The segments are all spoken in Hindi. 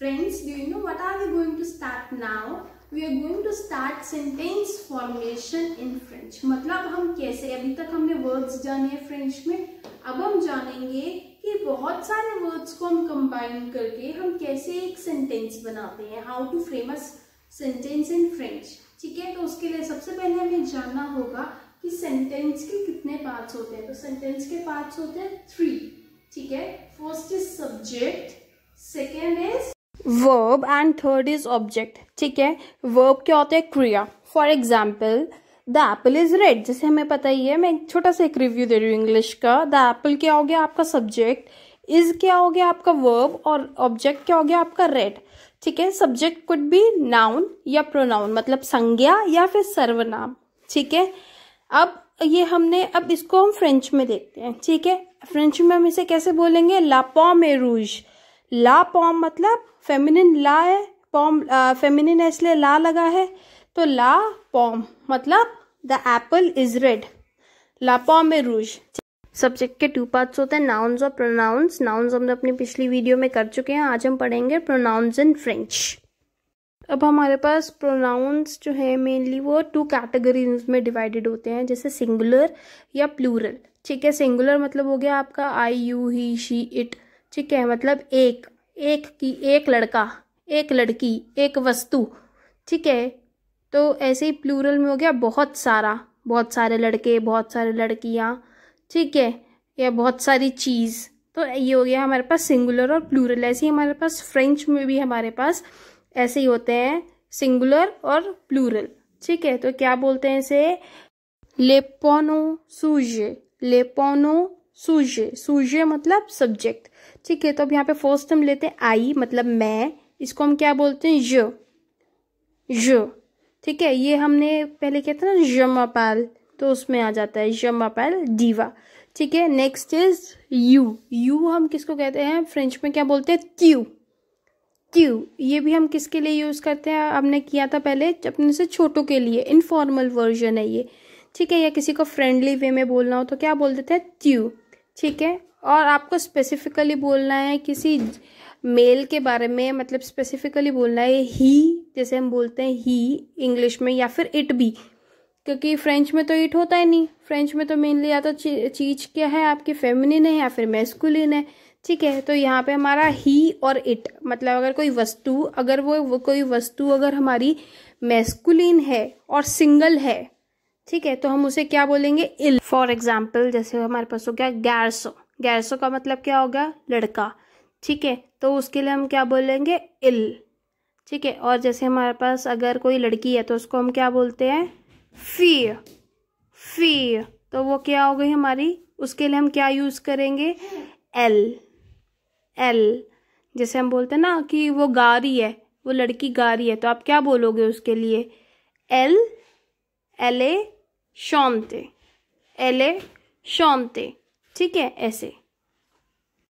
Friends, do you know what are we going to start now? We are going to start sentence formation in French. मतलब हम कैसे? अभी तक हमने वर्ड्स जाने फ्रेंच में। अब हम जानेंगे कि बहुत सारे वर्ड्स को हम कंबाइन करके हम कैसे एक सेंटेंस बनाते हैं। How to frame a sentence in French ठीक है? तो उसके लिए सबसे पहले हमें जानना होगा कि सेंटेंस के कितने पार्ट्स होते हैं। तो सेंटेंस के पार्ट्स होते हैं थ्री ठीक है? First is subject second is verb and third is object ठीक है? वर्ब क्या होता है? क्रिया. For example the apple is red जैसे हमें पता ही है, मैं एक छोटा सा एक रिव्यू दे रही हूँ इंग्लिश का. द एप्पल क्या हो गया? आपका सब्जेक्ट इज़ क्या हो गया? आपका वर्ब और ऑब्जेक्ट क्या हो गया? आपका रेड ठीक है? सब्जेक्ट कुड बी नाउन या प्रोनाउन मतलब संज्ञा या फिर सर्वनाम. ठीक है? अब ये हमने, अब इसको हम फ्रेंच में देखते हैं. ठीक है? फ्रेंच में हम इसे कैसे बोलेंगे? ला पॉम ए रूज ला पॉम मतलब फेमिनिन ला है, पॉम फेमिनिन है इसलिए ला लगा है तो ला पॉम मतलब द एप्पल इज़ रेड ला पॉम ए रूज सब्जेक्ट के टू पार्ट्स होते हैं नाउन्स और प्रोनाउंस नाउन्स हमने अपनी पिछली वीडियो में कर चुके हैं, आज हम पढ़ेंगे प्रोनाउंस इन फ्रेंच अब हमारे पास प्रोनाउंस जो है मेनली वो टू कैटेगरीज में डिवाइडेड होते हैं, जैसे सिंगुलर या प्लूरल ठीक है सिंगुलर मतलब हो गया आपका I you he she it ठीक है मतलब एक एक की, एक लड़का, एक लड़की, एक वस्तु, ठीक है? तो ऐसे ही प्लूरल में हो गया बहुत सारा, बहुत सारे लड़के, बहुत सारे लड़कियाँ, ठीक है? या बहुत सारी चीज़। तो ये हो गया हमारे पास सिंगुलर और प्लूरल ऐसे ही हमारे पास फ्रेंच में भी हमारे पास ऐसे ही होते हैं सिंगुलर और प्लूरल ठीक है? तो क्या बोलते हैं इसे? लेपोनो सूजे लेपोनो सूजे सूजे मतलब सब्जेक्ट ठीक है तो अब यहाँ पे फ़र्स्ट हम लेते हैं आई मतलब मैं। इसको हम क्या बोलते हैं? ज ज ठीक है, ये हमने पहले कहते था ना? जमापाल तो उसमें आ जाता है जमापाल दीवा ठीक है नेक्स्ट इज़ यू यू हम किसको कहते हैं? फ्रेंच में क्या बोलते हैं? त्यू त्यू ये भी हम किसके लिए यूज़ करते हैं? हमने किया था पहले, अपने से छोटों के लिए। इनफॉर्मल वर्जन है ये। ठीक है, या किसी को फ्रेंडली वे में बोलना हो तो क्या बोल देते हैं? त्यू ठीक है? और आपको स्पेसिफिकली बोलना है किसी मेल के बारे में मतलब स्पेसिफिकली बोलना है ही जैसे हम बोलते हैं ही इंग्लिश में या फिर इट भी। क्योंकि फ्रेंच में तो इट होता ही नहीं। फ्रेंच में तो मेनली या तो चीज़ क्या है? आपकी फेमिनिन है या फिर मैस्कुलिन है। ठीक है? तो यहाँ पे हमारा ही और इट मतलब अगर कोई वस्तु अगर वो, वो कोई वस्तु अगर हमारी मैस्कुलिन है और सिंगल है ठीक है तो हम उसे क्या बोलेंगे? इल। फॉर एग्ज़ाम्पल जैसे हमारे पास हो गया गैरसो गैरसो का मतलब क्या होगा लड़का। ठीक है तो उसके लिए हम क्या बोलेंगे? इल। ठीक है, और जैसे हमारे पास अगर कोई लड़की है तो उसको हम क्या बोलते हैं? फ़ी फ़ी तो वो क्या हो गई हमारी? उसके लिए हम क्या यूज़ करेंगे? एल एल जैसे हम बोलते हैं ना कि वो गा रही है, वो लड़की गा रही है तो आप क्या बोलोगे उसके लिए? एल एल ए शौनते एल ए शौनते ठीक है, ऐसे।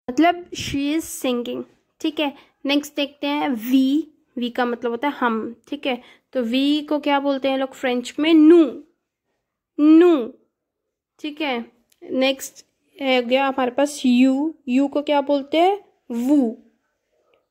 मतलब शी इज़ सिंगिंग ठीक है नेक्स्ट देखते हैं वी वी का मतलब होता है हम। ठीक है तो वी को क्या बोलते हैं लोग फ्रेंच में? नू नू ठीक है नेक्स्ट गया हमारे पास यू यू को क्या बोलते हैं? वू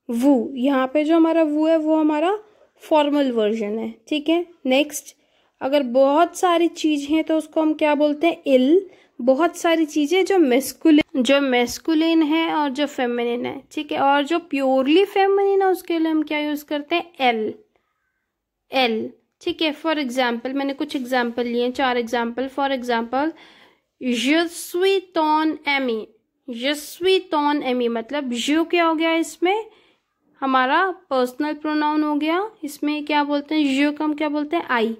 वू यहाँ पे जो हमारा वू है, वो हमारा फॉर्मल वर्जन है। ठीक है नेक्स्ट अगर बहुत सारी चीज़ हैं तो उसको हम क्या बोलते हैं? इल। बहुत सारी चीज़ें जो मेस्कुलिन जो मेस्कुलिन है और जो फेमिनिन है। ठीक है? और जो प्योरली फेमिनिन है, उसके लिए हम क्या यूज़ करते हैं? एल एल ठीक है? फॉर एग्ज़ाम्पल मैंने कुछ एग्ज़ाम्पल लिए चार एग्ज़ाम्पल फॉर एग्ज़ाम्पल यस्वी तौन एमी यस्वी तौन एमी मतलब जो क्या हो गया इसमें? हमारा पर्सनल प्रोनाउन हो गया। इसमें क्या बोलते हैं? जो का हम क्या बोलते हैं? आई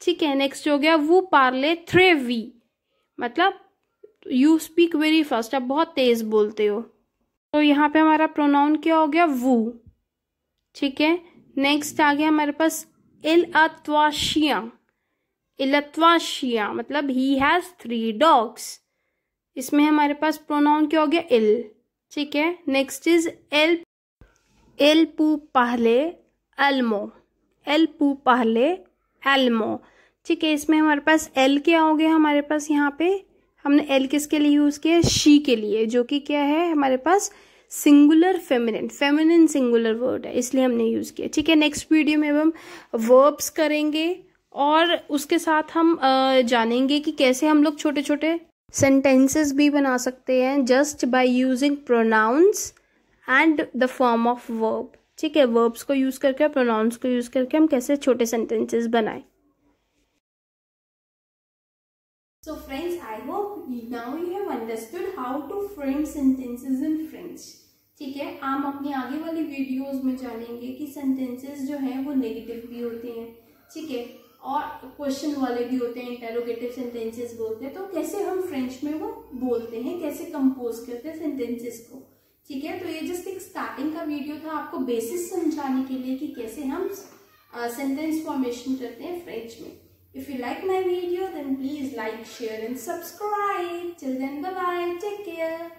ठीक है नेक्स्ट हो गया, वो पार्ले थ्रे वी मतलब यू स्पीक वेरी फास्ट आप बहुत तेज बोलते हो। तो यहाँ पे हमारा प्रोनाउन क्या हो गया? वो। ठीक है नेक्स्ट आ गया हमारे पास इल अत्वाशिया इलत्वाशिया मतलब ही हैज़ थ्री डॉग्स इसमें हमारे पास प्रोनाउन क्या हो गया? इल। ठीक है नेक्स्ट इज़ एल एल पू पहले एल्मो एल पू पहले एल्मो ठीक है, इसमें हमारे पास एल क्या हो गया हमारे पास यहाँ पे? हमने एल किसके लिए यूज़ किया शी के लिए, जो कि क्या है? हमारे पास singular feminine feminine singular word है, इसलिए हमने यूज़ किया। ठीक है नेक्स्ट वीडियो में हम वर्ब्स करेंगे और उसके साथ हम जानेंगे कि कैसे हम लोग छोटे छोटे सेंटेंसेस भी बना सकते हैं just by using pronouns and the form of verb ठीक है वर्ब्स को यूज़ करके और प्रोनाउंस को यूज़ करके हम कैसे छोटे सेंटेंसेस बनाए। So friends, I hope now you have understood how to frame sentences in French. ठीक है हम अपनी आगे वाली वीडियोस में जानेंगे कि सेंटेंसेस जो हैं वो नेगेटिव भी होते हैं। ठीक है और क्वेश्चन वाले भी होते हैं इंटेरोगेटिव सेंटेंसेस बोलते हैं। तो कैसे हम फ्रेंच में वो बोलते हैं कैसे कंपोज करते हैं सेंटेंसेस को? ठीक है? तो ये जस्ट एक स्टार्टिंग का वीडियो था आपको बेसिस समझाने के लिए कि कैसे हम सेंटेंस फॉर्मेशन करते हैं फ्रेंच में। If you like my video then please like share and subscribe children bye take care